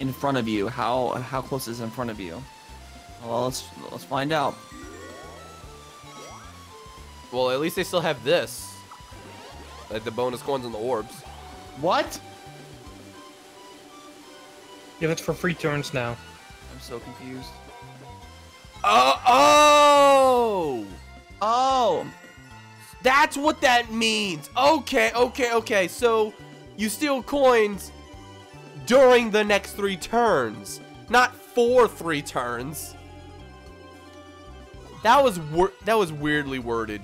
in front of you? How how close is in front of you? Well, let's let's find out. Well, at least they still have this. Like the bonus coins and the orbs. What? Yeah, that's for free turns now. I'm so confused. Oh, oh! Oh, That's what that means. Okay, okay, okay. So you steal coins during the next three turns, not for three turns. That was that was weirdly worded.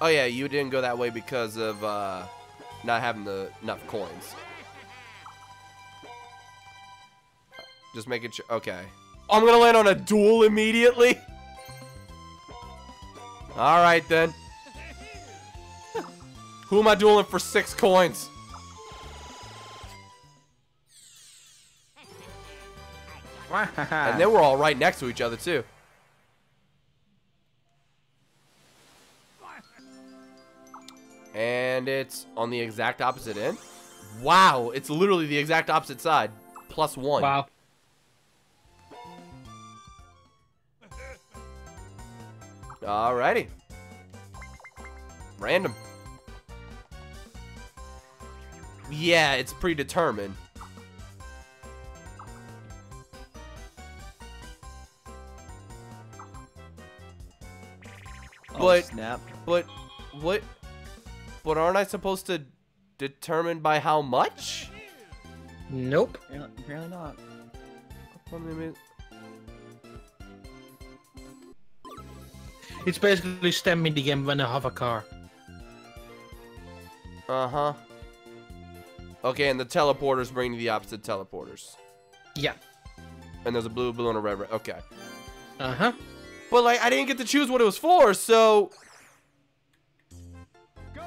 Oh yeah, you didn't go that way because of uh, not having the enough coins. Just making sure. Okay. I'm gonna land on a duel immediately. All right then. Who am I dueling for six coins? And then we're all right next to each other too. And it's on the exact opposite end. Wow, it's literally the exact opposite side. Plus one. Wow. Alrighty. Random. Yeah, it's predetermined. oh But- snap! But what? But aren't I supposed to determine by how much? Nope. Apparently, apparently not. It's basically stem mini game when I have a car. Uh huh. Okay, and the teleporters bring you the opposite teleporters. Yeah. And there's a blue, blue, and a red, red. Okay. Uh huh. But like, I didn't get to choose what it was for, so. Go.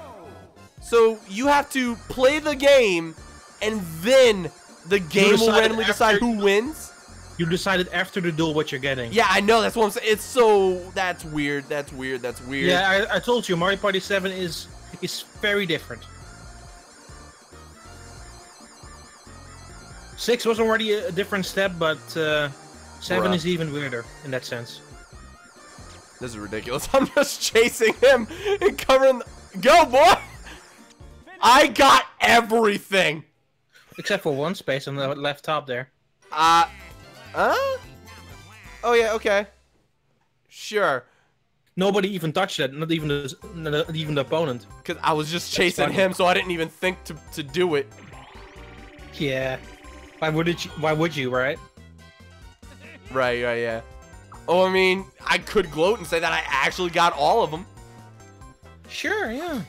So you have to play the game, and then the game will randomly decide who wins. You decided after the duel what you're getting. Yeah, I know. That's what I'm saying. It's so that's weird. That's weird. That's weird. Yeah, I, I told you, Mario Party 7 is is very different. Six was already a, different step, but uh, seven Bruh. is even weirder in that sense. This is ridiculous. I'm just chasing him and covering. The... Go, boy! I got everything. Except for one space on the left top there. Uh, huh? Oh yeah. Okay. Sure. Nobody even touched it, not even the, not even the opponent. Cause I was just chasing him, so I didn't even think to to do it. Yeah. Why would you? Why would you? Right? Right. Right. Yeah. Oh, I mean, I could gloat and say that I actually got all of them. Sure. Yeah.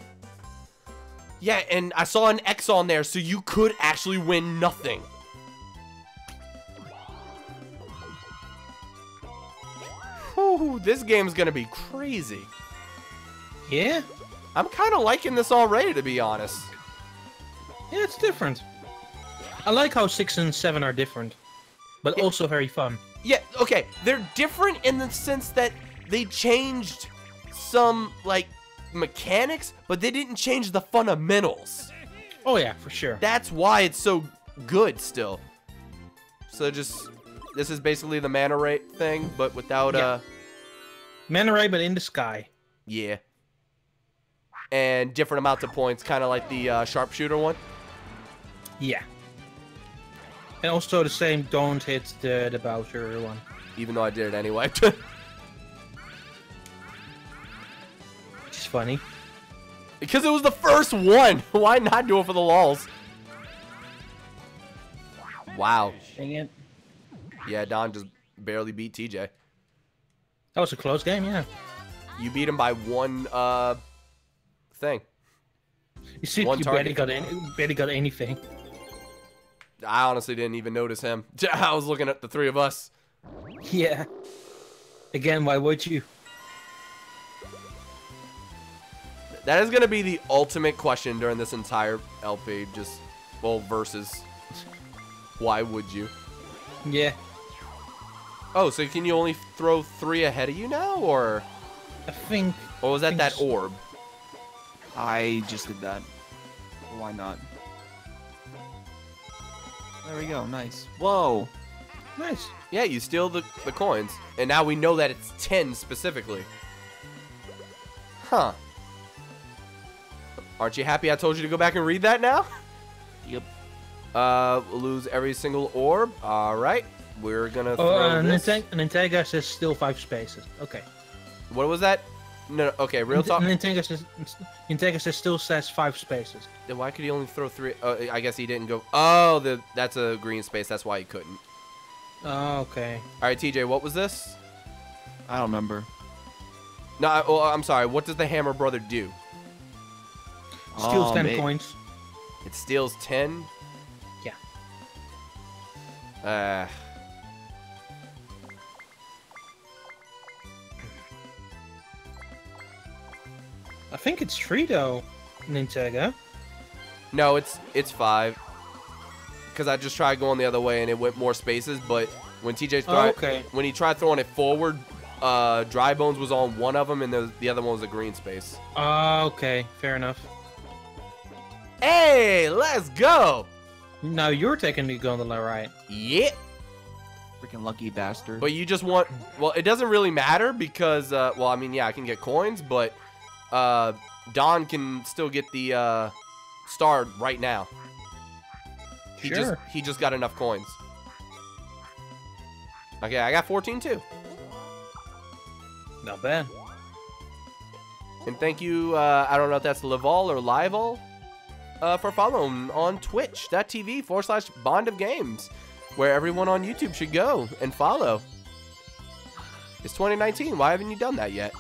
Yeah, and I saw an X on there, so you could actually win nothing. Whew, this game's gonna be crazy. Yeah. I'm kind of liking this already, to be honest. Yeah, it's different. I like how six and seven are different, but Yeah. also very fun. Yeah, okay, they're different in the sense that they changed some, like, mechanics, but they didn't change the fundamentals. Oh yeah, for sure. That's why it's so good still. So just, this is basically the mana rate thing, but without, Yeah. uh, Mana Ray, but in the sky. yeah. And different amounts of points, kind of like the uh, sharpshooter one. Yeah. And also the same don't hit the, the Bowser one. Even though I did it anyway. Which is funny. because it was the first one. Why not do it for the lulls? Wow. Dang it! Yeah, Don just barely beat TJ. That was a close game, yeah. You beat him by one uh thing. You see, One you barely got, any, barely got anything. I honestly didn't even notice him. I was looking at the three of us. Yeah. Again, why would you? That is gonna be the ultimate question during this entire LP. Just well, versus. Why would you? Yeah. Oh, so can you only throw three ahead of you now, or I think. or was that that orb? I just did that. Why not? There we go. Nice. Whoa. Nice. Yeah, you steal the, the coins, and now we know that it's 10 specifically. Huh. Aren't you happy I told you to go back and read that now? Yep. Uh, lose every single orb. All right. We're gonna throw Oh, uh, this. Nintendo, Nintendo says still five spaces. Okay. What was that? No, no, okay, real talk. Nintendo says still says five spaces. Then why could he only throw three? Oh, I guess he didn't go. Oh, the that's a green space. That's why he couldn't. Oh, okay. All right, TJ, what was this? I don't remember. No, I, oh, I'm sorry. What does the Hammer Brother do? Steals Oh, ten ma- coins. It steals ten. Yeah. Uh. I think it's three though. Nintendo. No, it's it's five. Because I just tried going the other way and it went more spaces. But when TJ Oh, tried, okay. when he tried throwing it forward, uh, Dry Bones was on one of them and the, the other one was a green space. Oh, okay. Fair enough. Hey, let's go! Now you're taking me going the gondola, right? Yeah. Freaking lucky bastard. But you just want. Well, it doesn't really matter because. Uh, well, I mean, yeah, I can get coins, but uh, Don can still get the uh, star right now. He just Sure. he just got enough coins. Okay, I got 14 too. Not bad. And thank you. Uh, I don't know if that's Laval or Lival uh, for following on Twitch.tv forward slash Bond of Games, where everyone on YouTube should go and follow. It's 2019. Why haven't you done that yet?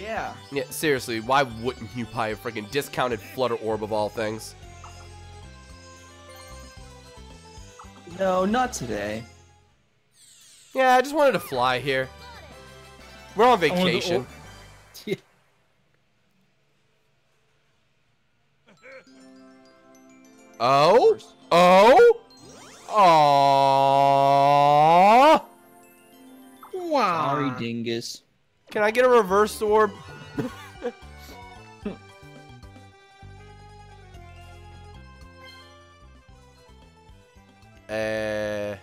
Yeah. Yeah, seriously, why wouldn't you buy a freaking discounted Flutter Orb of all things? No, not today. Yeah, I just wanted to fly here. We're on vacation. Yeah. Oh? Oh? Aww. Wow. Sorry, dingus. Can I get a reverse orb? uh,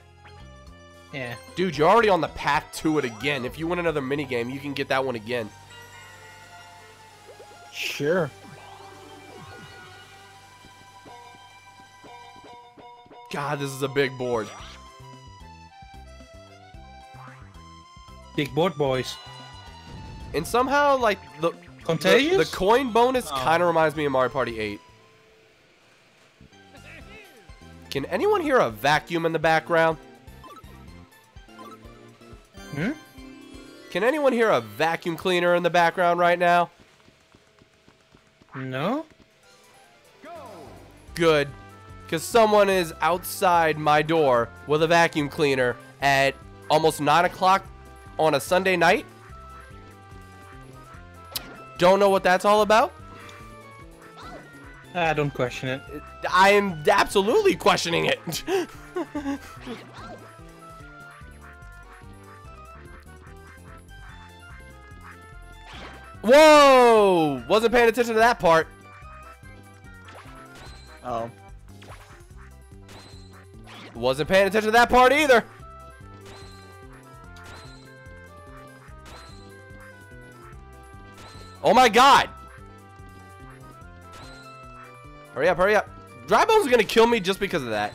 Yeah. dude, you're already on the path to it again. If you win another minigame, you can get that one again. Sure. God, this is a big board. Big board boys. And somehow, like, the, the, the coin bonus Oh. kind of reminds me of Mario Party 8. Can anyone hear a vacuum in the background? Hmm? Can anyone hear a vacuum cleaner in the background right now? No? Good. Because someone is outside my door with a vacuum cleaner at almost 9 o'clock on a Sunday night. Don't know what that's all about. I don't question it. I am absolutely questioning it. Whoa! Wasn't paying attention to that part. Oh. Wasn't paying attention to that part either. Oh my god! Hurry up, hurry up. Dry Bones is gonna kill me just because of that.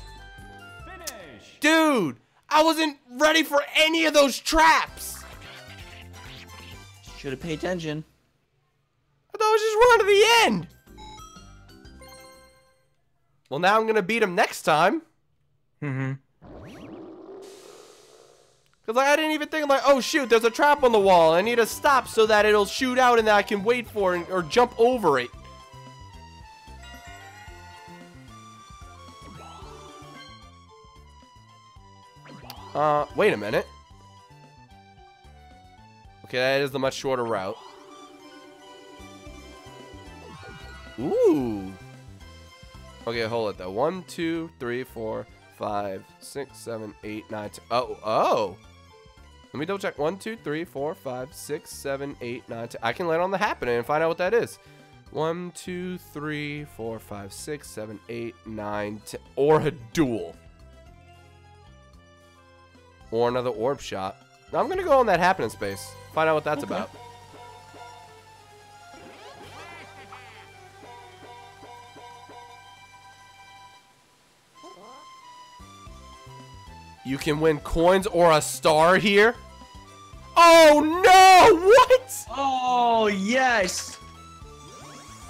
Dude! I wasn't ready for any of those traps! Should have paid attention. I thought I was just running to the end! Well, now I'm gonna beat him next time. Mm-hmm. Because like, I didn't even think, like, oh shoot, there's a trap on the wall. I need to stop so that it'll shoot out and then I can wait for it or jump over it. Uh, wait a minute. Okay, that is the much shorter route. Ooh. Okay, hold it though. One, two, three, four, five, six, seven, eight, nine, ten. Oh, oh. Let me double check. One, two, three, four, five, six, seven, eight, nine, ten. I can land on the happening and find out what that is. One, two, three, four, five, six, seven, eight, nine, ten. Or a duel. Or another orb shop. Now I'm gonna go on that happening space. Find out what that's Okay. about. You can win coins or a star here. Oh no! What? Oh yes.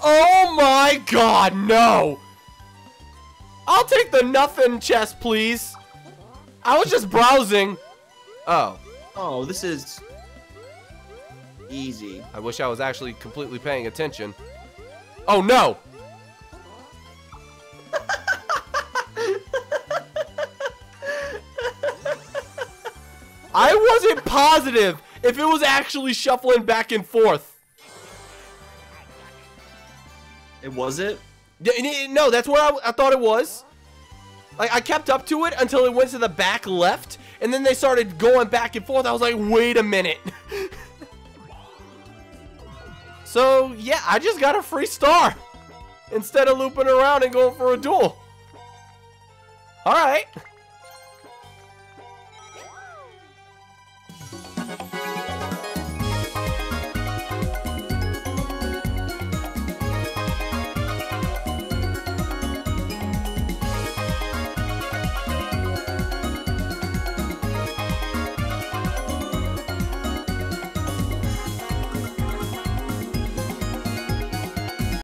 Oh my god, no! I'll take the nothing chest, please. I was just browsing. Oh, Oh, this is easy. I wish I was actually completely paying attention. Oh no! I wasn't positive if it was actually shuffling back and forth. It was it. Yeah, n- n- No, that's where I, I thought it was. Like I kept up to it until it went to the back left, and then they started going back and forth. I was like, wait a minute. so yeah, I just got a free star instead of looping around and going for a duel. All right.